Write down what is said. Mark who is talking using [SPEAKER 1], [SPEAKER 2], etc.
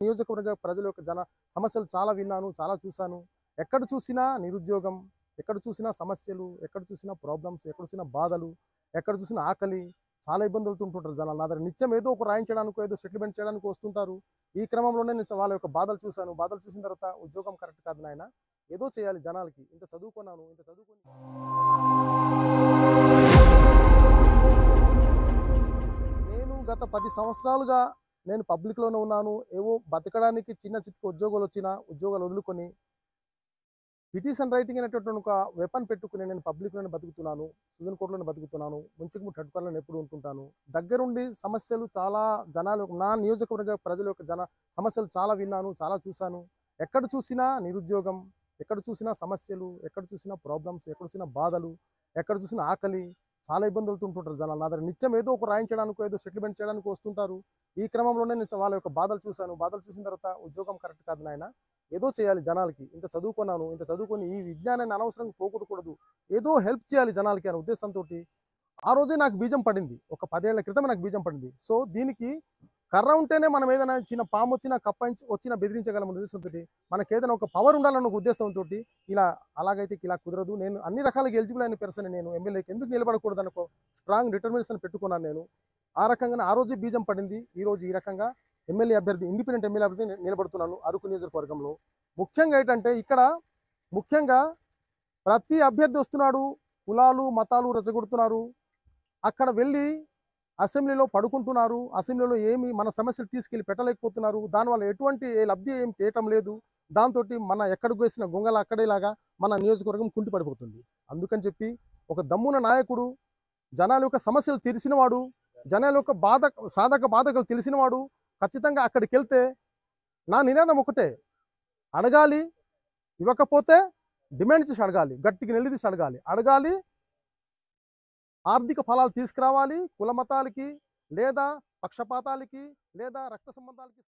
[SPEAKER 1] నియోజకవర్గ ప్రజల యొక్క జన సమస్యలు చాలా విన్నాను చాలా చూశాను. ఎక్కడ చూసినా నిరుద్యోగం ఎక్కడ చూసినా సమస్యలు ఎక్కడ చూసినా ప్రాబ్లమ్స్ ఎక్కడ చూసినా బాధలు ఎక్కడ చూసినా ఆకలి చాలా ఇబ్బందులతో ఉంటుంటారు జనాలు. నా దగ్గర నిత్యం ఏదో ఒక రాయించడానికి ఏదో సెటిల్మెంట్ చేయడానికి వస్తుంటారు. ఈ క్రమంలోనే నేను వాళ్ళ యొక్క బాధలు చూశాను. బాధలు చూసిన తర్వాత ఉద్యోగం కరెక్ట్ కాదు నాయన. ఏదో చేయాలి జనాలకి. ఇంత చదువుకున్నాను ఇంత చదువుకుని నేను గత పది సంవత్సరాలుగా నేను పబ్లిక్లోనే ఉన్నాను. ఏవో బతకడానికి చిన్న చిత్త ఉద్యోగాలు వచ్చిన ఉద్యోగాలు వదులుకొని పిటిషన్ రైటింగ్ అనేటటువంటి ఒక వెపన్ పెట్టుకుని నేను పబ్లిక్లోనే బతుకుతున్నాను. సుజన్ కోర్టులోనే బతుకుతున్నాను. ముంచుకు హెడ్క్వార్టర్లో ఎప్పుడు ఉంటుంటాను. దగ్గరుండి సమస్యలు చాలా జనాలు నా నియోజకవర్గ ప్రజల యొక్క జన సమస్యలు చాలా విన్నాను చాలా చూశాను. ఎక్కడ చూసినా నిరుద్యోగం ఎక్కడ చూసినా సమస్యలు ఎక్కడ చూసినా ప్రాబ్లమ్స్ ఎక్కడ చూసినా బాధలు ఎక్కడ చూసినా ఆకలి చాలా ఇబ్బందులతో ఉంటుంటారు జనాలు. నా దగ్గర నిత్యం ఏదో ఒక రాయించడానికి ఏదో సెటిల్మెంట్ చేయడానికి వస్తుంటారు. ఈ క్రమంలోనే నేను వాళ్ళ యొక్క బాధలు చూశాను. బాధలు చూసిన తర్వాత ఉద్యోగం కరెక్ట్ కాదు నాయన. ఏదో చేయాలి జనాలకి. ఇంత చదువుకున్నాను ఇంత చదువుకొని ఈ విజ్ఞానాన్ని అనవసరంగా పోగొట్టకూడదు. ఏదో హెల్ప్ చేయాలి జనాలకి అనే ఉద్దేశంతో ఆ రోజే నాకు బీజం పడింది. ఒక పదేళ్ళ క్రితం నాకు బీజం పడింది. సో దీనికి కర్ర ఉంటేనే మనం ఏదైనా చిన్న పాము వచ్చినా కప్ప వచ్చినా బెదిరించగలం ఉద్దేశంతో మనకి ఏదైనా ఒక పవర్ ఉండాలన్న ఒక ఉద్దేశంతో ఇలా అలాగైతే ఇలా కుదరదు. నేను అన్ని రకాలుగా ఎలిజిబుల్ అయిన పర్సన్ నేను ఎమ్మెల్యేకి ఎందుకు నిలబడకూడదు అని ఒక స్ట్రాంగ్ డిటర్మినేషన్ పెట్టుకున్నాను నేను. ఆ రకంగానే ఆ రోజు బీజం పడింది. ఈ రోజు ఈ రకంగా ఎమ్మెల్యే అభ్యర్థి ఇండిపెండెంట్ ఎమ్మెల్యే అభ్యర్థి నిలబడుతున్నాను అరకు నియోజకవర్గంలో. ముఖ్యంగా ఏంటంటే ఇక్కడ ముఖ్యంగా ప్రతి అభ్యర్థి వస్తున్నాడు కులాలు మతాలు రెచ్చగొడుతున్నారు. అక్కడ వెళ్ళి అసెంబ్లీలో పడుకుంటున్నారు అసెంబ్లీలో ఏమి మన సమస్యలు తీసుకెళ్ళి పెట్టలేకపోతున్నారు దానివల్ల ఎటువంటి లబ్ధి ఏం తీయటం లేదు దాంతో మన ఎక్కడికి వేసిన గొంగల అక్కడేలాగా మన నియోజకవర్గం కుంటి పడిపోతుంది. అందుకని చెప్పి ఒక దమ్మున నాయకుడు జనాల యొక్క సమస్యలు తెలిసినవాడు జనాల యొక్క బాధ సాధక బాధకలు తెలిసినవాడు ఖచ్చితంగా అక్కడికి వెళ్తే నా నినాదం ఒకటే అడగాలి ఇవ్వకపోతే డిమాండ్ చేసి అడగాలి గట్టికి నిలదీసి అడగాలి. అడగాలి ఆర్థిక ఫలాలు తీసుకురావాలి కులమతాలకి లేదా పక్షపాతాలకి లేదా రక్త సంబంధాలకి